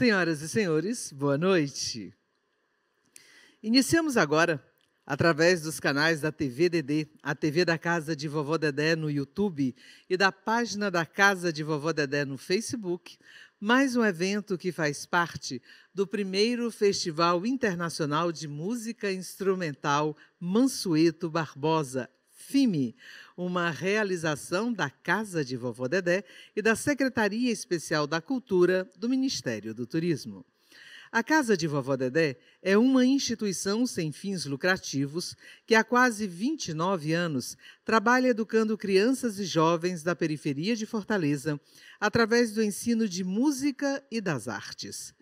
Senhoras e senhores, boa noite. Iniciamos agora, através dos canais da TV Dedê, a TV da Casa de Vovó Dedé no YouTube e da página da Casa de Vovó Dedé no Facebook, mais um evento que faz parte do primeiro Festival Internacional de Música Instrumental Mansueto Barbosa, FIME, uma realização da Casa de Vovó Dedé e da Secretaria Especial da Cultura do Ministério do Turismo. A Casa de Vovó Dedé é uma instituição sem fins lucrativos que há quase 29 anos trabalha educando crianças e jovens da periferia de Fortaleza através do ensino de música e das artes.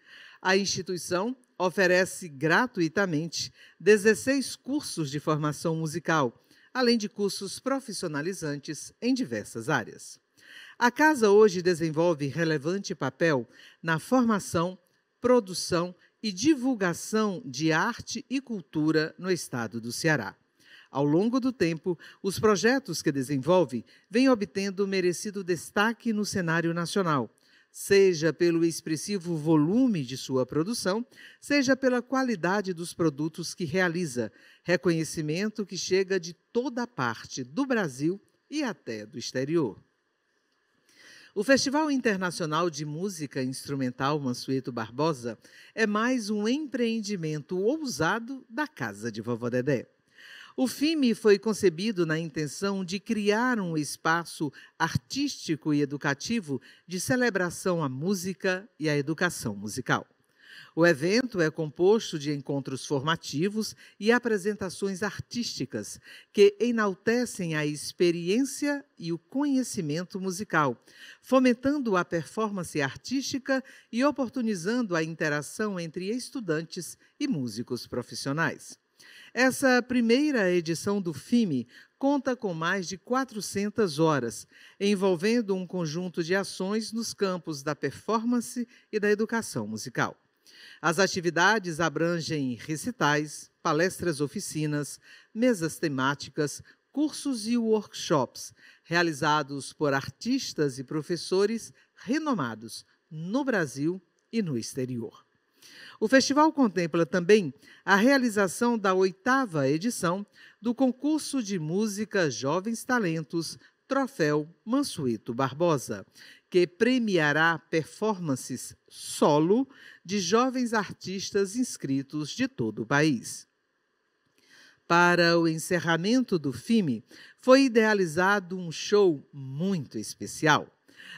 A instituição oferece gratuitamente 16 cursos de formação musical além de cursos profissionalizantes em diversas áreas. A casa hoje desenvolve relevante papel na formação, produção e divulgação de arte e cultura no estado do Ceará. Ao longo do tempo, os projetos que desenvolve vêm obtendo merecido destaque no cenário nacional, seja pelo expressivo volume de sua produção, seja pela qualidade dos produtos que realiza, reconhecimento que chega de toda parte do Brasil e até do exterior. O Festival Internacional de Música Instrumental Mansueto Barbosa é mais um empreendimento ousado da Casa de Vovó Dedé. O FIME foi concebido na intenção de criar um espaço artístico e educativo de celebração à música e à educação musical. O evento é composto de encontros formativos e apresentações artísticas que enaltecem a experiência e o conhecimento musical, fomentando a performance artística e oportunizando a interação entre estudantes e músicos profissionais. Essa primeira edição do FIME conta com mais de 400 horas, envolvendo um conjunto de ações nos campos da performance e da educação musical. As atividades abrangem recitais, palestras, oficinas, mesas temáticas, cursos e workshops, realizados por artistas e professores renomados no Brasil e no exterior. O festival contempla também a realização da oitava edição do concurso de música Jovens Talentos Troféu Mansueto Barbosa, que premiará performances solo de jovens artistas inscritos de todo o país. Para o encerramento do FIME, foi idealizado um show muito especial.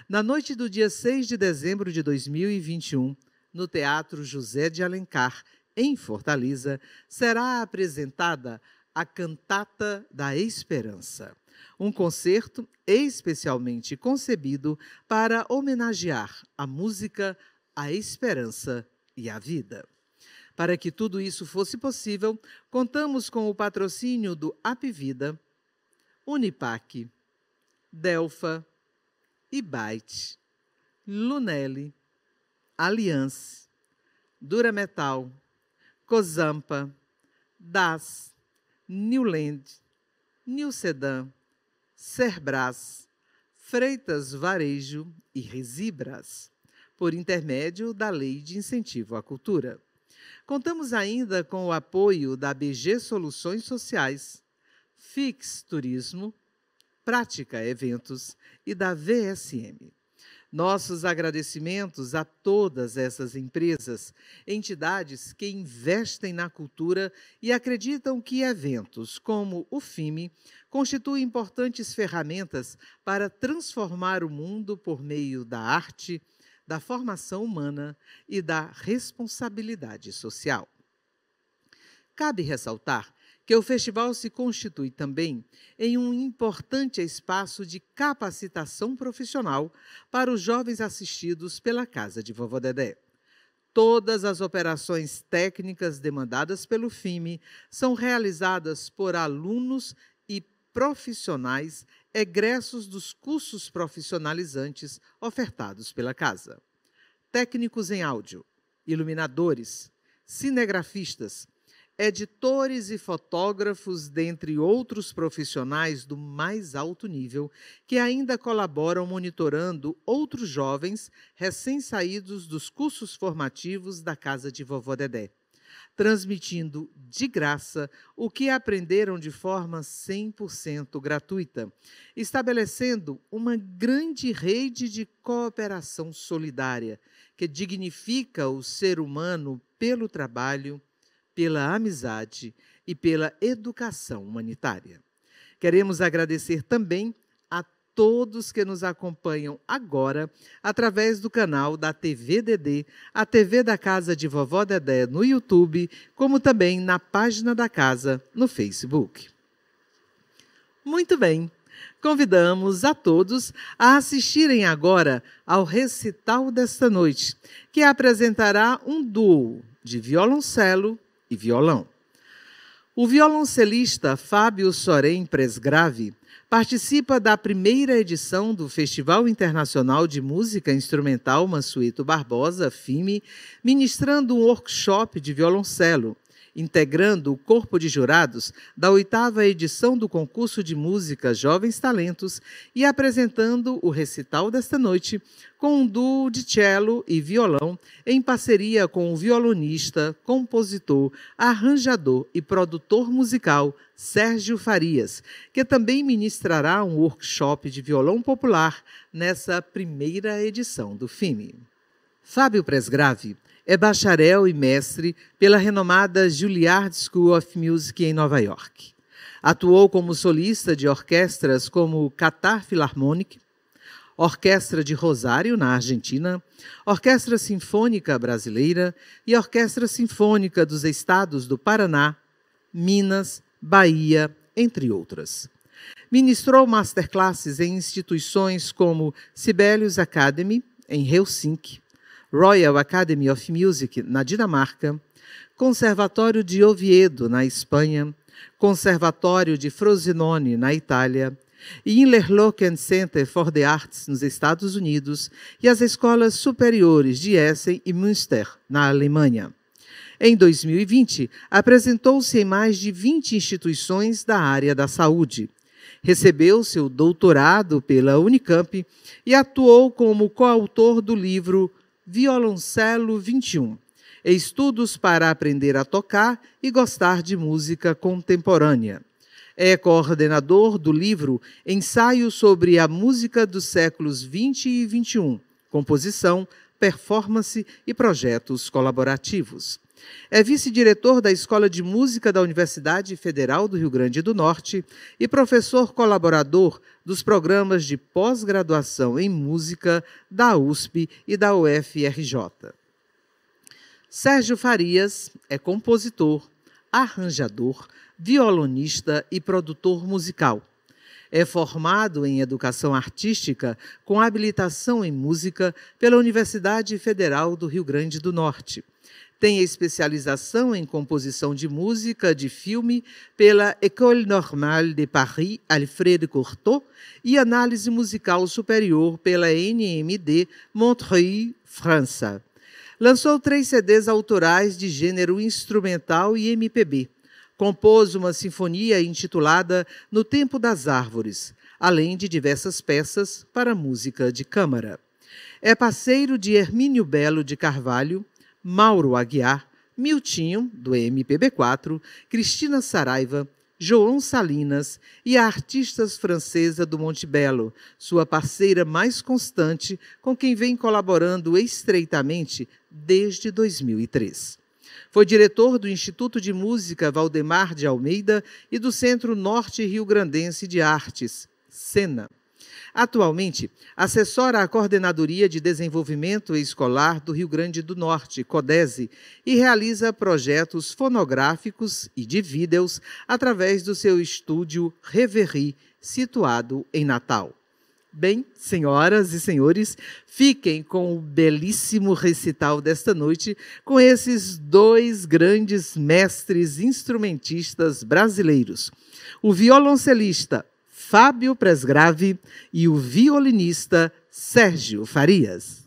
Na noite do dia 6 de dezembro de 2021, no Teatro José de Alencar, em Fortaleza, será apresentada a Cantata da Esperança, um concerto especialmente concebido para homenagear a música, a esperança e a vida. Para que tudo isso fosse possível, contamos com o patrocínio do Apivida, Unipac, Delfa, Ibite, Lunelli, Aliança, Durametal, Cozampa, DAS, Newland, New Sedan, Cerbras, Freitas Varejo e Resibras, por intermédio da Lei de Incentivo à Cultura. Contamos ainda com o apoio da BG Soluções Sociais, Fix Turismo, Prática Eventos e da VSM. Nossos agradecimentos a todas essas empresas, entidades que investem na cultura e acreditam que eventos como o FIME constituem importantes ferramentas para transformar o mundo por meio da arte, da formação humana e da responsabilidade social. Cabe ressaltar que o festival se constitui também em um importante espaço de capacitação profissional para os jovens assistidos pela Casa de Vovó Dedé. Todas as operações técnicas demandadas pelo FIME são realizadas por alunos e profissionais egressos dos cursos profissionalizantes ofertados pela casa. Técnicos em áudio, iluminadores, cinegrafistas, editores e fotógrafos, dentre outros profissionais do mais alto nível, que ainda colaboram monitorando outros jovens recém-saídos dos cursos formativos da Casa de Vovó Dedé, transmitindo de graça o que aprenderam de forma 100% gratuita, estabelecendo uma grande rede de cooperação solidária que dignifica o ser humano pelo trabalho pela amizade e pela educação humanitária. Queremos agradecer também a todos que nos acompanham agora através do canal da TV Dedê, a TV da Casa de Vovó Dedé no YouTube, como também na página da casa no Facebook. Muito bem. Convidamos a todos a assistirem agora ao recital desta noite, que apresentará um duo de violoncelo e violão. O violoncelista Fábio Sorém Presgrave participa da primeira edição do Festival Internacional de Música Instrumental Mansueto Barbosa, FIME, ministrando um workshop de violoncelo integrando o corpo de jurados da oitava edição do concurso de música Jovens Talentos e apresentando o recital desta noite com um duo de cello e violão em parceria com o violonista, compositor, arranjador e produtor musical Sérgio Farias, que também ministrará um workshop de violão popular nessa primeira edição do FIME. Fábio Presgrave é bacharel e mestre pela renomada Juilliard School of Music em Nova York. Atuou como solista de orquestras como Qatar Philharmonic, Orquestra de Rosário, na Argentina, Orquestra Sinfônica Brasileira e Orquestra Sinfônica dos Estados do Paraná, Minas, Bahia, entre outras. Ministrou masterclasses em instituições como Sibelius Academy, em Helsinki, Royal Academy of Music, na Dinamarca, Conservatório de Oviedo, na Espanha, Conservatório de Frosinone, na Itália, e Interlochen Center for the Arts, nos Estados Unidos, e as escolas superiores de Essen e Münster, na Alemanha. Em 2020, apresentou-se em mais de 20 instituições da área da saúde. Recebeu seu doutorado pela Unicamp e atuou como coautor do livro Violoncelo 21. Estudos para aprender a tocar e gostar de música contemporânea. É coordenador do livro Ensaio sobre a Música dos séculos 20 e 21, composição, performance e projetos colaborativos. É vice-diretor da Escola de Música da Universidade Federal do Rio Grande do Norte e professor colaborador dos programas de pós-graduação em música da USP e da UFRJ. Sérgio Farias é compositor, arranjador, violonista e produtor musical. É formado em educação artística com habilitação em música pela Universidade Federal do Rio Grande do Norte tem especialização em composição de música de filme pela École Normale de Paris Alfred Cortot e análise musical superior pela NMD Montreuil, França. Lançou três CDs autorais de gênero instrumental e MPB. Compôs uma sinfonia intitulada No Tempo das Árvores, além de diversas peças para música de câmara. É parceiro de Hermínio Belo de Carvalho, Mauro Aguiar, Miltinho, do MPB4, Cristina Saraiva, João Salinas e a artistas francesa do Monte Belo, sua parceira mais constante, com quem vem colaborando estreitamente desde 2003. Foi diretor do Instituto de Música Valdemar de Almeida e do Centro Norte Rio Grandense de Artes, SENA. Atualmente, assessora a Coordenadoria de Desenvolvimento Escolar do Rio Grande do Norte, CODESE, e realiza projetos fonográficos e de vídeos através do seu estúdio Reverie, situado em Natal. Bem, senhoras e senhores, fiquem com o belíssimo recital desta noite com esses dois grandes mestres instrumentistas brasileiros. O violoncelista Fábio Presgrave e o violinista Sérgio Farias.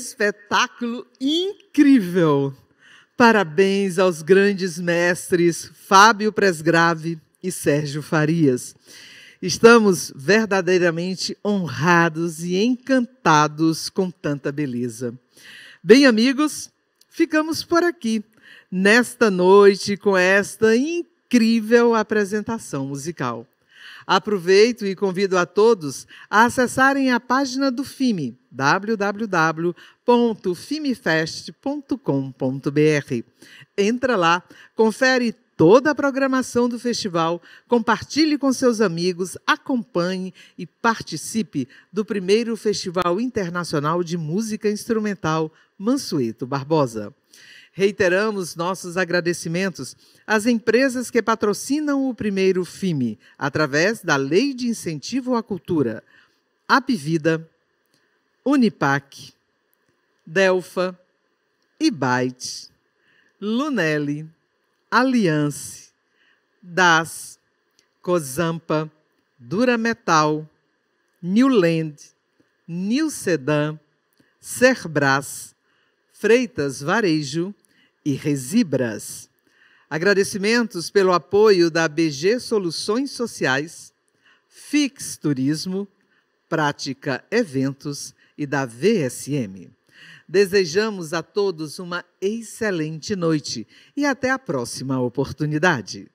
Espetáculo incrível! Parabéns aos grandes mestres Fábio Presgrave e Sérgio Farias. Estamos verdadeiramente honrados e encantados com tanta beleza. Bem, amigos, ficamos por aqui nesta noite com esta incrível apresentação musical. Aproveito e convido a todos a acessarem a página do FIME, www.fimefest.com.br. Entra lá, confere toda a programação do festival, compartilhe com seus amigos, acompanhe e participe do primeiro Festival Internacional de Música Instrumental Mansueto Barbosa. Reiteramos nossos agradecimentos às empresas que patrocinam o primeiro FIME, através da Lei de Incentivo à Cultura. Apivida, Unipac, Delfa, Ibite, Lunelli, Aliance, DAS, Cozampa, Durametal, Newland, New Sedan, Cerbras, Freitas Varejo e Resibras. Agradecimentos pelo apoio da BG Soluções Sociais, Fix Turismo, Prática Eventos e da VSM. Desejamos a todos uma excelente noite e até a próxima oportunidade.